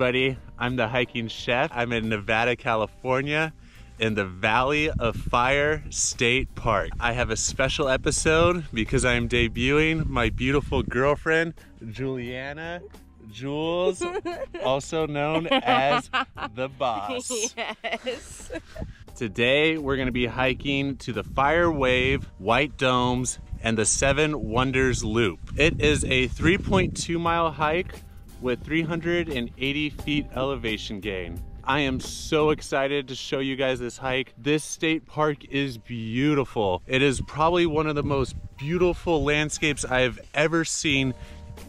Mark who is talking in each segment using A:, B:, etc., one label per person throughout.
A: Everybody, I'm the hiking chef. I'm in Nevada, California in the Valley of Fire State Park. I have a special episode because I'm debuting my beautiful girlfriend, Juliana Jules, also known as the boss.
B: Yes.
A: Today we're gonna be hiking to the Fire Wave, White Domes, and the Seven Wonders Loop. It is a 3.2 mile hike with 380 feet elevation gain. I am so excited to show you guys this hike. This state park is beautiful. It is probably one of the most beautiful landscapes I have ever seen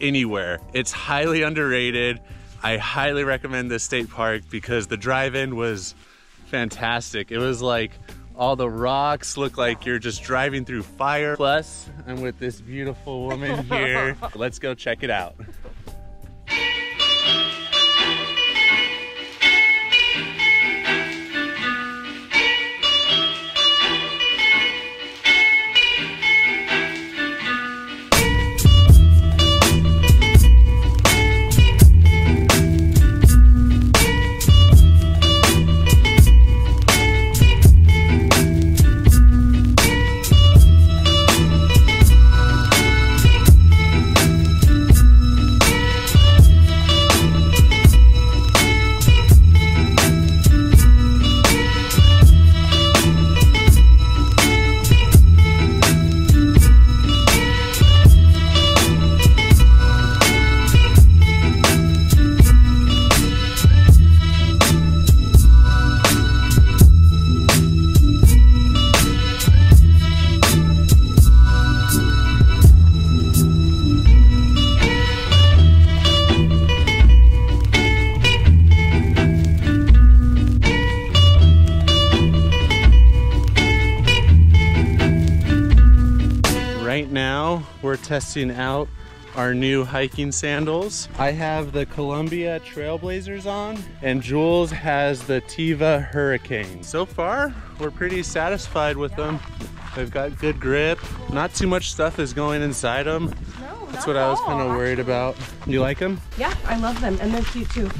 A: anywhere. It's highly underrated. I highly recommend this state park because the drive-in was fantastic. It was like all the rocks look like you're just driving through fire. Plus, I'm with this beautiful woman here. Let's go check it out. We're testing out our new hiking sandals. I have the Columbia Trailblazers on, and Jules has the Teva Hurricane. So far, we're pretty satisfied with them. They've got good grip. Not too much stuff is going inside them.
B: No,
A: That's what I was kind of worried about. You like them?
B: Yeah, I love them, and they're cute too.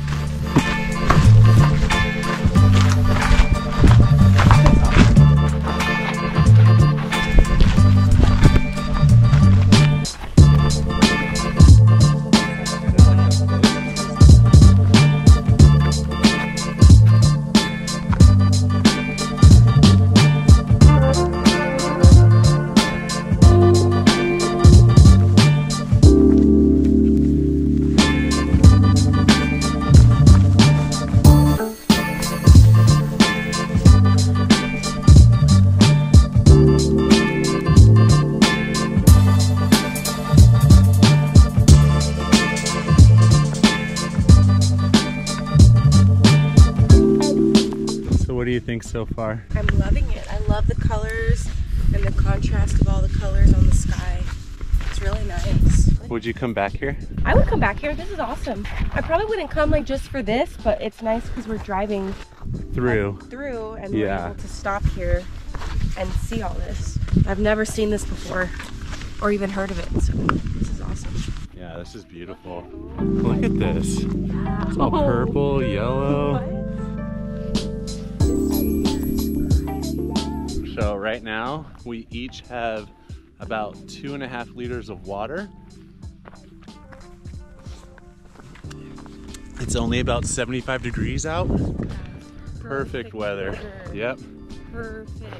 A: So far?
B: I'm loving it. I love the colors and the contrast of all the colors on the sky. It's really nice.
A: Would you come back here?
B: I would come back here. This is awesome. I probably wouldn't come like just for this, but it's nice because we're driving
A: Through.
B: through and
A: Yeah.
B: we're able to stop here and see all this. I've never seen this before or even heard of it, so this is awesome.
A: Yeah, this is beautiful. Look at this. It's all purple, yellow. So right now, we each have about two and a half liters of water. It's only about 75 degrees out. Perfect weather. Yep.
B: Perfect.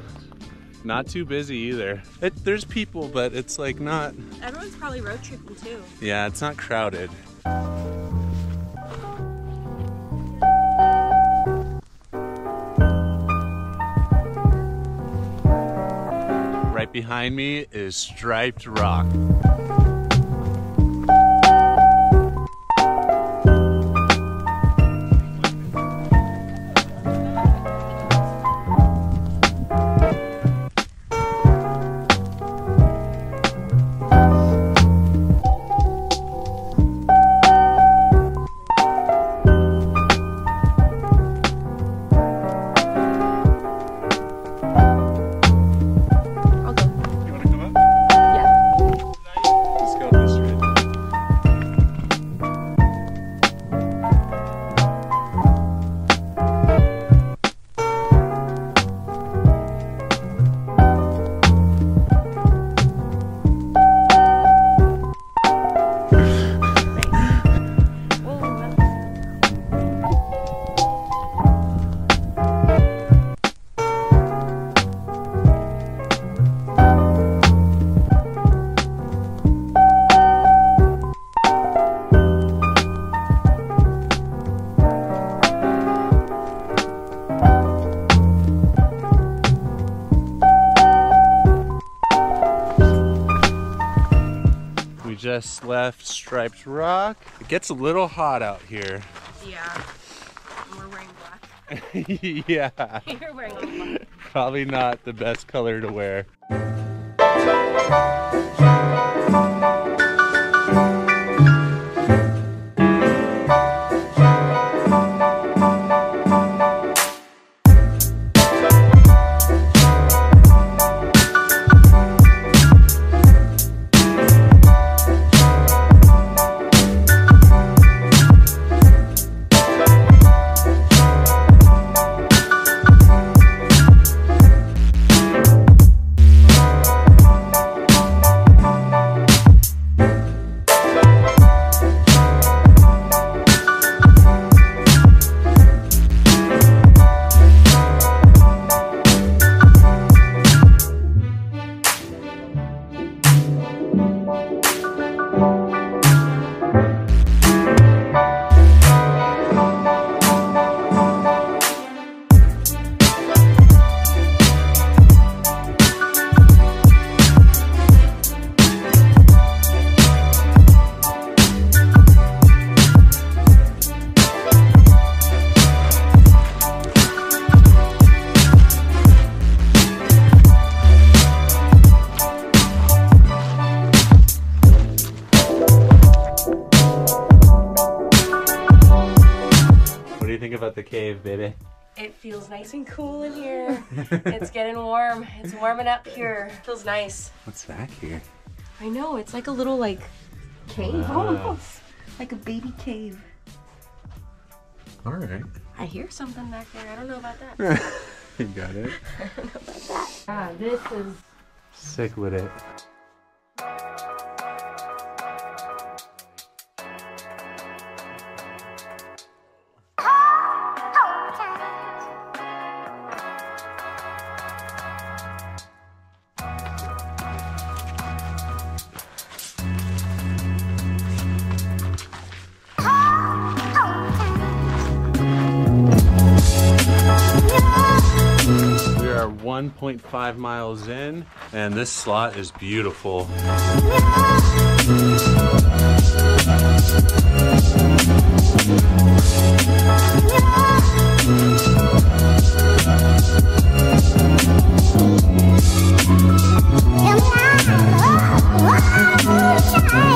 A: Not too busy either. It, there's people, but it's like not,
B: Everyone's probably road tripping too.
A: yeah, it's not crowded. Behind me is Striped Rock. Just left Striped Rock. It gets a little hot out here.
B: Yeah. We're wearing black.
A: yeah,
B: You're wearing black.
A: probably not the best color to wear. Do you think about the cave, baby?
B: It feels nice and cool in here. it's getting warm. It's warming up here. feels nice.
A: What's back here?
B: I know, it's like a little like cave
A: Wow.
B: almost. Like a baby cave.
A: All right.
B: I hear something back there. I don't know about that.
A: you got it.
B: ah, this is
A: Sick with it. 1.5 miles in, and this slot is beautiful. All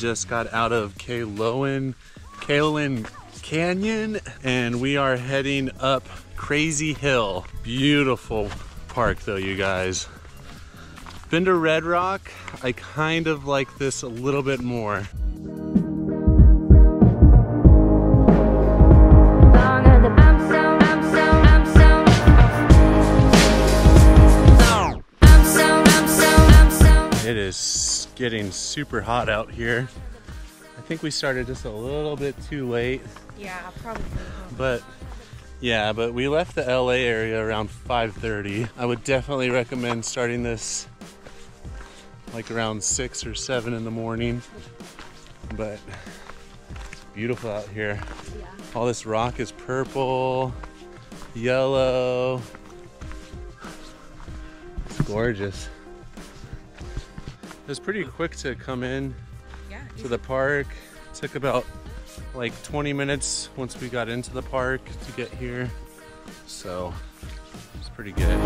A: just got out of Kaolin, Kaolin Canyon, and we are heading up Crazy Hill. Beautiful park, though, you guys. Been to Red Rock. I kind of like this a little bit more. It is getting super hot out here. I think we started just a little bit too late,
B: yeah, probably.
A: but yeah, but we left the LA area around 5:30. I would definitely recommend starting this like around 6 or 7 in the morning. But it's beautiful out here.
B: Yeah.
A: All this rock is purple, yellow. It's gorgeous. It was pretty quick to come in
B: Yeah.
A: to the park. took about like 20 minutes once we got into the park to get here. So it's pretty good.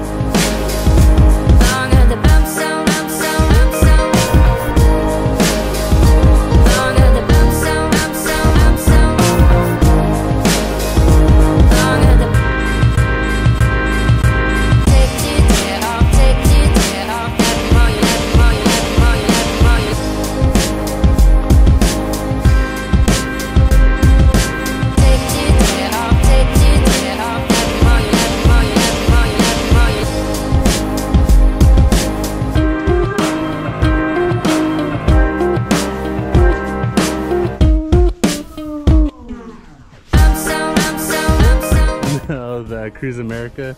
A: America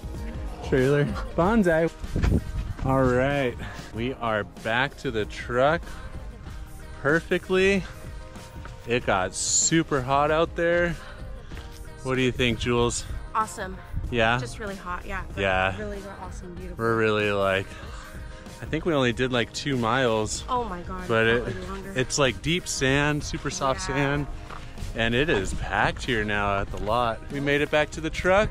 A: trailer. Bonsai. All right, we are back to the truck perfectly. It got super hot out there. What do you think, Jules?
B: Awesome.
A: Yeah?
B: Just really hot, yeah.
A: Yeah.
B: Really awesome, beautiful.
A: We're really like, I think we only did like two miles,
B: oh my god.
A: but it, it's like deep sand, super soft
B: Yeah.
A: sand, and it is packed here now at the lot. We made it back to the truck,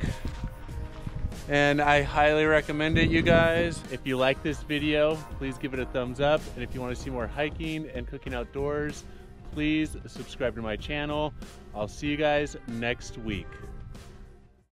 A: and I highly recommend it, you guys. If you like this video, please give it a thumbs up, and if you want to see more hiking and cooking outdoors, please subscribe to my channel. I'll see you guys next week.